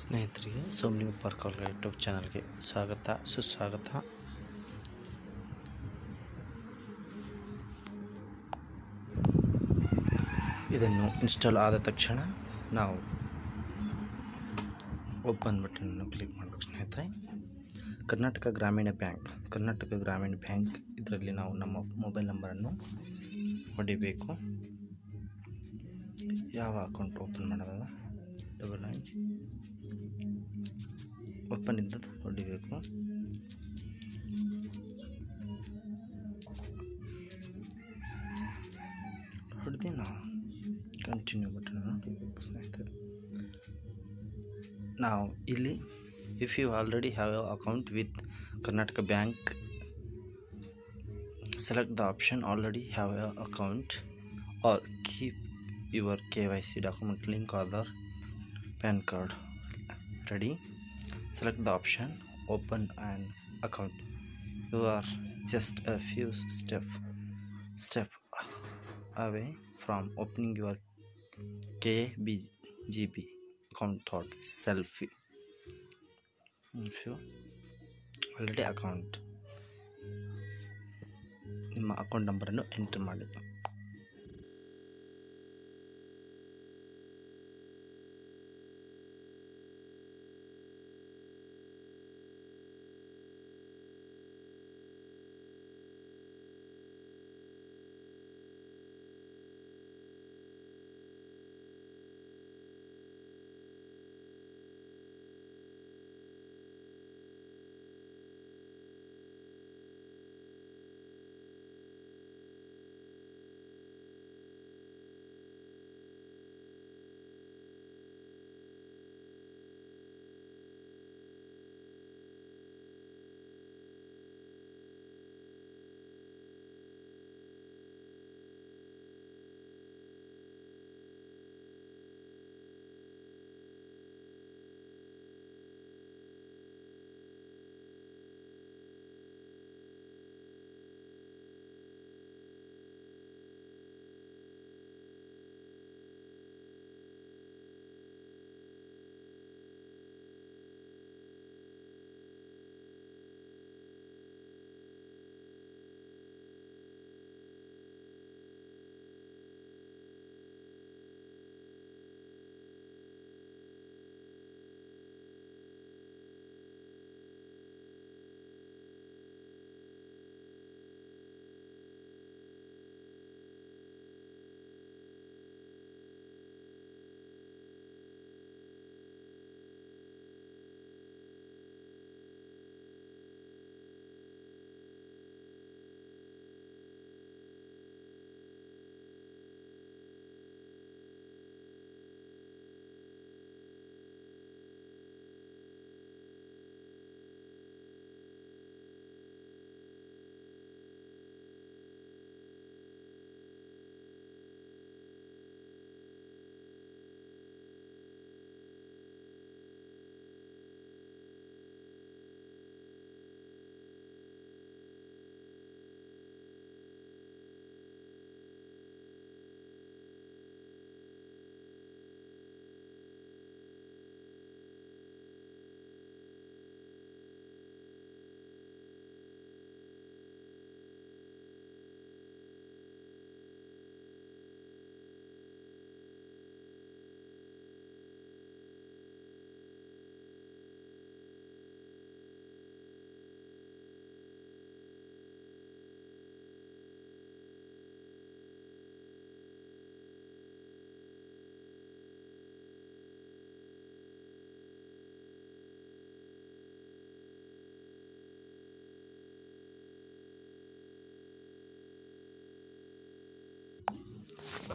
ಸ್ನೇಹಿತರಿಗೆ ಸೋಮ್ನಿ park YouTube ಚಾನಲ್ಗೆ ಸ್ವಾಗತ, ಸುಸ್ವಾಗತ. ಇದನ್ನು ಇನ್ಸ್ಟಾಲ್ ಆದ ತಕ್ಷಣ ನಾವು ಓಪನ್ ಬಟನನ್ನು ಕ್ಲಿಕ್ ಮಾಡಬೇಕು ಸ್ನೇಹಿತರೆ. ಕರ್ನಾಟಕ ಗ್ರಾಮೀಣ ಬ್ಯಾಂಕ್, ಕರ್ನಾಟಕ ಗ್ರಾಮೀಣ ಬ್ಯಾಂಕ್ ಇದರಲ್ಲಿ ನಾವು ನಮ್ಮ ಮೊಬೈಲ್ ನಂಬರನ್ನು ಹೊಡಿಬೇಕು. ಯಾವ account open ಮಾಡೋದದ double nine open ಇದ್ದದ್ದು ಹೊಡಿಬೇಕು ಹೊಡೆದು ನಾವು ಕಂಟಿನ್ಯೂ ಬಟನ್ ಹೊಡಿಬೇಕು ಸ್ನೇಹಿತರೆ ನಾವು ಇಲ್ಲಿ if you already have account with Karnataka bank select the option already have a account or keep your KYC document link Aadhaar PAN card ready select the option open an account you are just a few step step away from opening your KBGB account thought selfie if you already account ನಿಮ್ಮ account ನಂಬರನ್ನು enter ಮಾಡಿ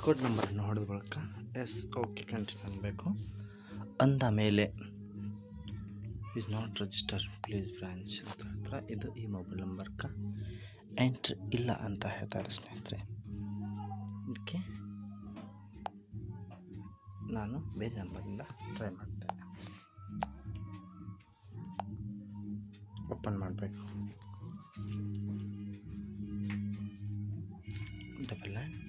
account ನಂಬರನ್ನು ಹೊಡೆದ ಬಳಿಕ yes, okay, continue ಅನ್ನಬೇಕು ಅಂದ ಮೇಲೆ is not register please branch ಅಂತ ಹೇಳ್ತಾರೆ ಇದು ಈ ಮೊಬೈಲ್ ನಂಬರ್ಗೆ ಎಂಟ್ರಿ ಇಲ್ಲ ಅಂತ ಹೇಳ್ತಾರೆ ಸ್ನೇಹಿತರೆ. ಇದಕ್ಕೆ ನಾನು ಬೇರೆ ನಂಬರಿಂದ ಟ್ರೈ ಮಾಡ್ತೇನೆ. ಓಪನ್ ಮಾಡಬೇಕು. ಡಬಲ್ ನೈನ್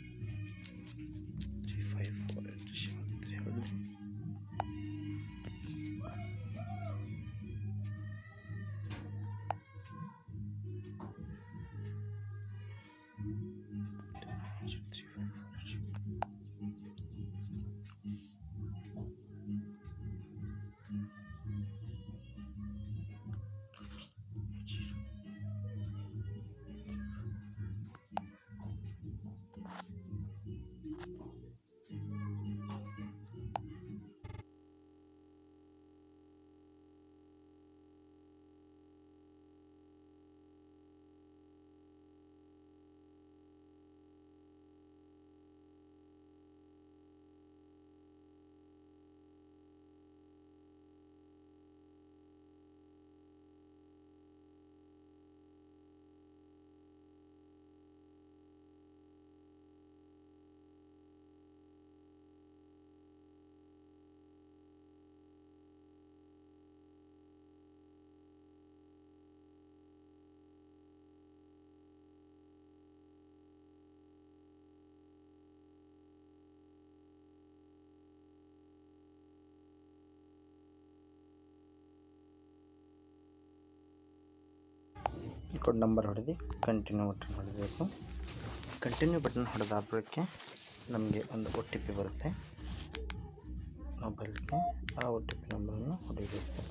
ಕೋಡ್ ನಂಬರ್ ಹೊಡೆದು ಕಂಟಿನ್ಯೂ ಬಟನ್ ಹೊಡೆಯಬೇಕು ಕಂಟಿನ್ಯೂ ಬಟನ್ ಹೊಡೆದಾಗಕ್ಕೆ ನಮಗೆ ಒಂದು ಒ ಟಿ ಪಿ ಬರುತ್ತೆ. ಮೊಬೈಲ್ಗೆ ಆ ಒ ಟಿ ಪಿ ನಂಬರನ್ನು ಹೊಡಿಬೇಕು.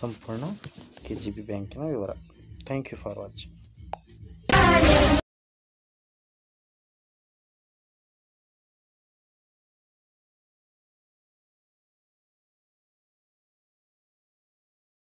ಸಂಪೂರ್ಣ ಕೆ ಜಿ ಬಿ ಬ್ಯಾಂಕಿನ ವಿವರ. Thank you for watching